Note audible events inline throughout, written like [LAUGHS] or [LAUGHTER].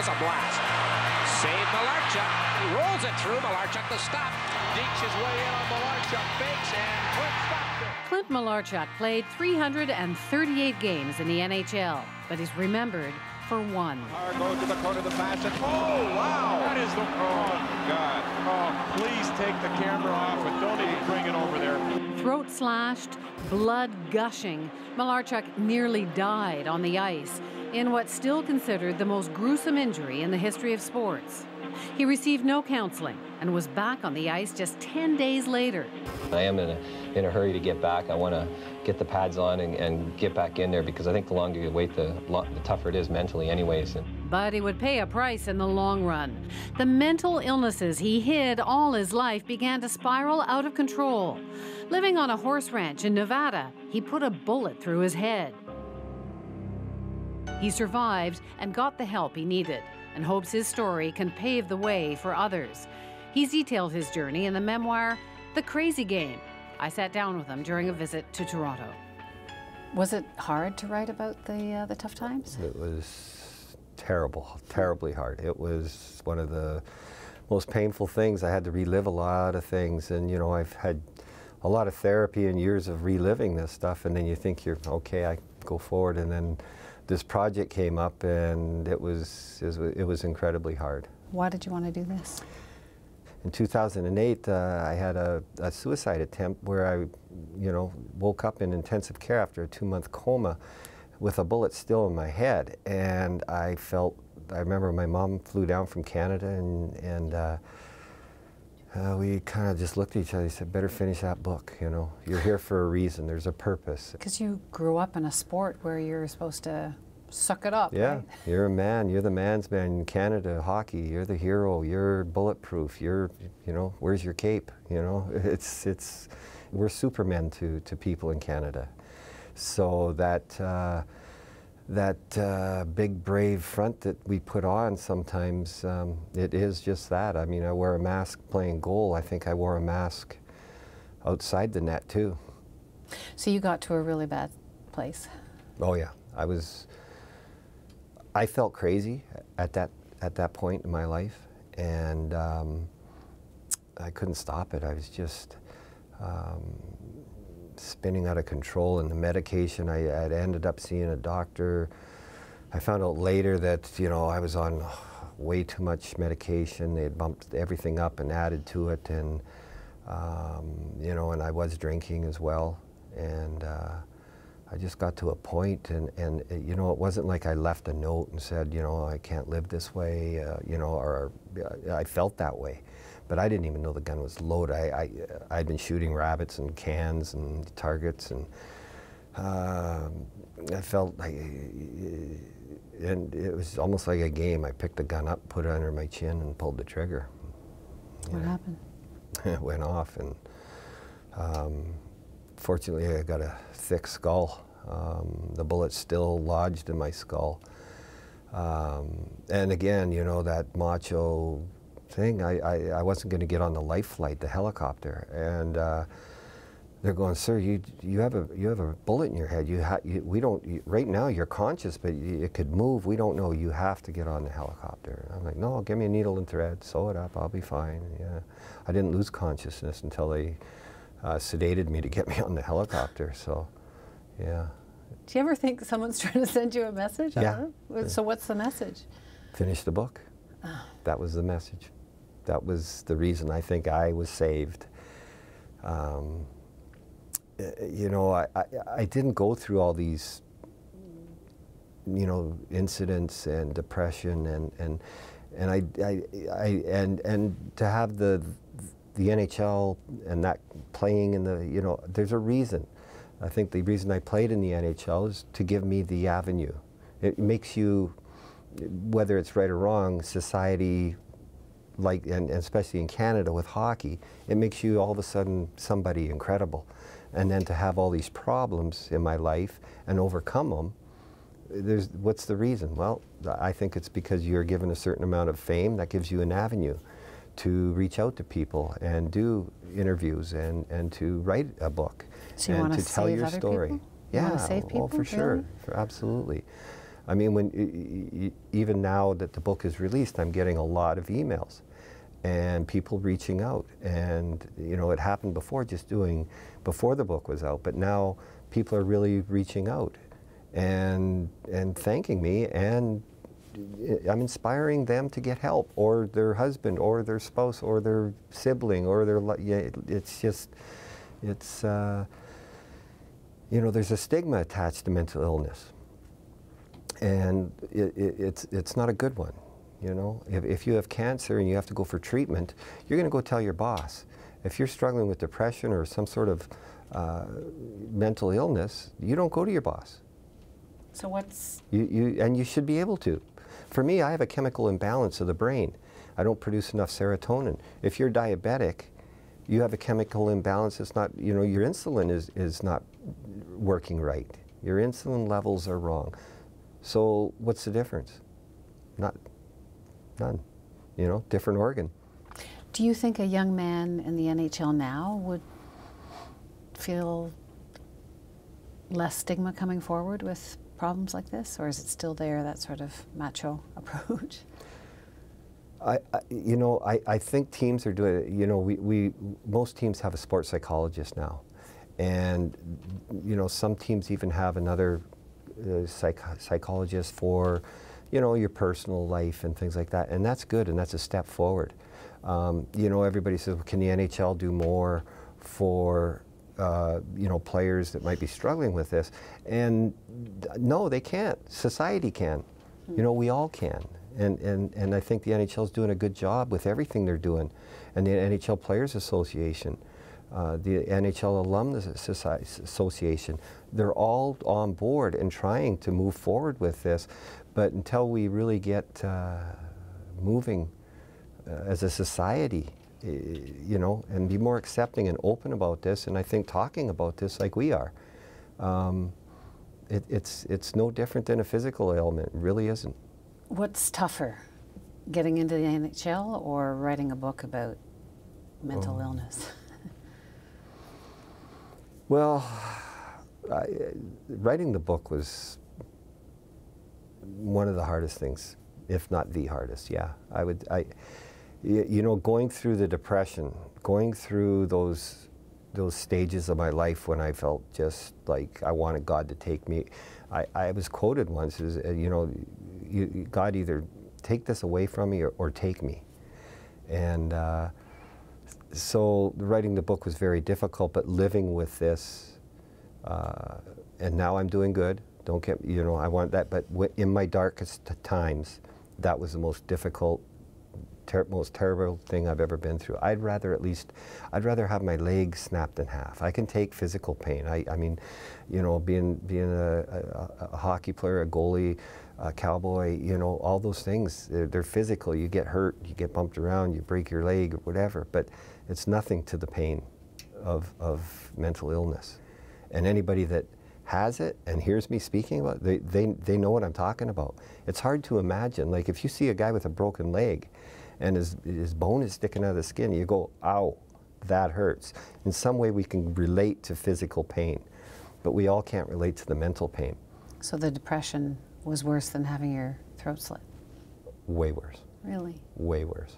Throws a blast. Save Malarchuk. He rolls it through. Malarchuk the stop. Dinks his way in on Malarchuk. Fakes and Clint stops it. Clint Malarchuk played 338 games in the NHL, but he's remembered for one. Power goes to the corner of the basket. Oh, wow! That is the. Oh, God. Oh, please take the camera off and don't even bring it over there. Throat slashed, blood gushing, Malarchuk nearly died on the ice in what's still considered the most gruesome injury in the history of sports. He received no counseling and was back on the ice just 10 days later. I am in a, in a hurry to get back. I want to get the pads on and, and, get back in there because I think the longer you wait, the, the tougher it is mentally anyways. But he would pay a price in the long run. The mental illnesses he hid all his life began to spiral out of control. Living on a horse ranch in Nevada, he put a bullet through his head. He survived and got the help he needed and hopes his story can pave the way for others. He's detailed his journey in the memoir, The Crazy Game. I sat down with him during a visit to Toronto. Was it hard to write about the, uh, the tough times? It was terrible, terribly hard. It was one of the most painful things. I had to relive a lot of things, and you know, I've had a lot of therapy and years of reliving this stuff, and then you think you're okay, I go forward, and then this project came up, and it was, it was, incredibly hard. Why did you want to do this? In 2008, uh, I had a, a, suicide attempt where I, you know, woke up in intensive care after a two-month coma with a bullet still in my head, and I felt. I remember my mom flew down from Canada, and and uh, uh, we kind of just looked at each other. and said, "Better finish that book. You know, you're here for a reason. There's a purpose." Because you grew up in a sport where you're supposed to suck it up. Yeah, right? you're a man. You're the man's man in Canada hockey. You're the hero. You're bulletproof. You're, you know, where's your cape? You know, [LAUGHS] it's it's we're supermen to to people in Canada. So that. Uh, that uh, big brave front that we put on sometimes um, it is just that. I mean i wear a mask playing goal. I think i wore a mask outside the net too. So you got to a really bad place. Oh yeah. I was i felt crazy at that at that point in my life. And um, i couldn't stop it. I was just um, spinning out of control and the medication I had ended up seeing a doctor. I found out later that you know I was on way too much medication. They had bumped everything up and added to it and um, you know and I was drinking as well. And uh, I just got to a point and, and you know it wasn't like I left a note and said you know I can't live this way uh, you know or uh, I felt that way but I didn't even know the gun was loaded. I, I, had been shooting rabbits and cans and targets, and uh, I felt like, and it was almost like a game. I picked the gun up, put it under my chin, and pulled the trigger. What happened? [LAUGHS] it went off, and um, fortunately, I got a thick skull. Um, the bullet still lodged in my skull. Um, and again, you know, that macho thing. I, I, I wasn't going to get on the life flight, the helicopter, and uh, they're going, "Sir, you you have a you have a bullet in your head. You, ha you we don't you, right now. You're conscious, but you, it could move. We don't know. You have to get on the helicopter." I'm like, "No, give me a needle and thread. Sew it up. I'll be fine." Yeah, I didn't lose consciousness until they uh, sedated me to get me on the helicopter. So, yeah. Do you ever think someone's [LAUGHS] trying to send you a message? Yeah. So what's the message? Finish the book. Oh. That was the message. That was the reason I think I was saved. Um, you know, I, I, I, didn't go through all these, you know, incidents and depression and and and I, I, I and and to have the the NHL and that playing in the you know, there's a reason. I think the reason I played in the NHL is to give me the avenue. It makes you, whether it's right or wrong, society like, and, especially in Canada with hockey, it makes you all of a sudden somebody incredible. And then to have all these problems in my life and overcome them, there's, what's the reason? Well, I think it's because you're given a certain amount of fame that gives you an avenue to reach out to people and do interviews and, and to write a book so and to tell your story. People? Yeah, save oh, people? oh, for sure, for, absolutely. I mean, when even now that the book is released, I'm getting a lot of emails and people reaching out. And you know, it happened before, just doing before the book was out, but now people are really reaching out and and thanking me and I'm inspiring them to get help, or their husband, or their spouse, or their sibling, or their. Yeah, it's just, it's, uh, you know, there's a stigma attached to mental illness, and it, it, it's it's not a good one. You know, if, if you have cancer and you have to go for treatment, you're going to go tell your boss. If you're struggling with depression or some sort of uh, mental illness, you don't go to your boss. So what's you, you and you should be able to. For me, I have a chemical imbalance of the brain. I don't produce enough serotonin. If you're diabetic, you have a chemical imbalance. It's not, you know, your insulin is, is not working right. Your insulin levels are wrong. So what's the difference? Not, none. You know, different organ. Do you think a young man in the NHL now would feel less stigma coming forward with problems like this, or is it still there, that sort of macho [LAUGHS] approach? I, I, you know, I, I think teams are doing it. You know, we, we, most teams have a sports psychologist now. And, you know, some teams even have another uh, psych psychologist for, you know, your personal life and things like that. And that's good, and that's a step forward. Um, you know, everybody says, well, can the NHL do more for uh, you know, players that might be struggling with this. And no, they can't. Society can. You know, we all can. And, and, and I think the NHL is doing a good job with everything they're doing. And the NHL Players Association, uh, the NHL Alumnus Association, they're all on board and trying to move forward with this. But until we really get uh, moving uh, as a society, you know, and be more accepting and open about this. And I think talking about this like we are, um, it, it's it's no different than a physical ailment. It really isn't. What's tougher, getting into the NHL or writing a book about mental oh. illness? [LAUGHS] well, I, writing the book was one of the hardest things, if not the hardest. Yeah, I would. I, you know, going through the depression, going through those those stages of my life when I felt just like I wanted God to take me. I, I was quoted once as, uh, you know, you, God either take this away from me or, or take me. And uh, so writing the book was very difficult, but living with this, uh, and now I'm doing good. Don't get, you know, I want that, but in my darkest times, that was the most difficult ter most terrible thing I've ever been through. I'd rather at least, I'd rather have my leg snapped in half. I can take physical pain. I, I mean, you know, being being a, a, a hockey player, a goalie, a cowboy, you know, all those things, they're, they're, physical. You get hurt, you get bumped around, you break your leg or whatever, but it's nothing to the pain of, of mental illness. And anybody that has it and hears me speaking about it, they, they, they know what I'm talking about. It's hard to imagine. Like if you see a guy with a broken leg and his, his bone is sticking out of the skin, you go, ow, that hurts. In some way, we can relate to physical pain, but we all can't relate to the mental pain. So the depression was worse than having your throat slit? Way worse. Really? Way worse.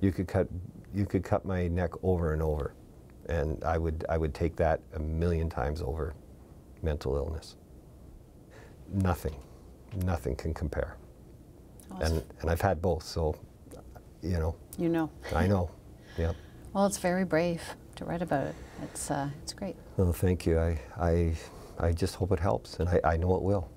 You could cut, you could cut my neck over and over, and I would, I would take that a million times over mental illness. Nothing, nothing can compare. Awesome. And, and I've had both, so you know. You know. I know. [LAUGHS] Yeah. Well, it's very brave to write about it. It's uh, it's great. Well, thank you. I I I just hope it helps, and I, I know it will.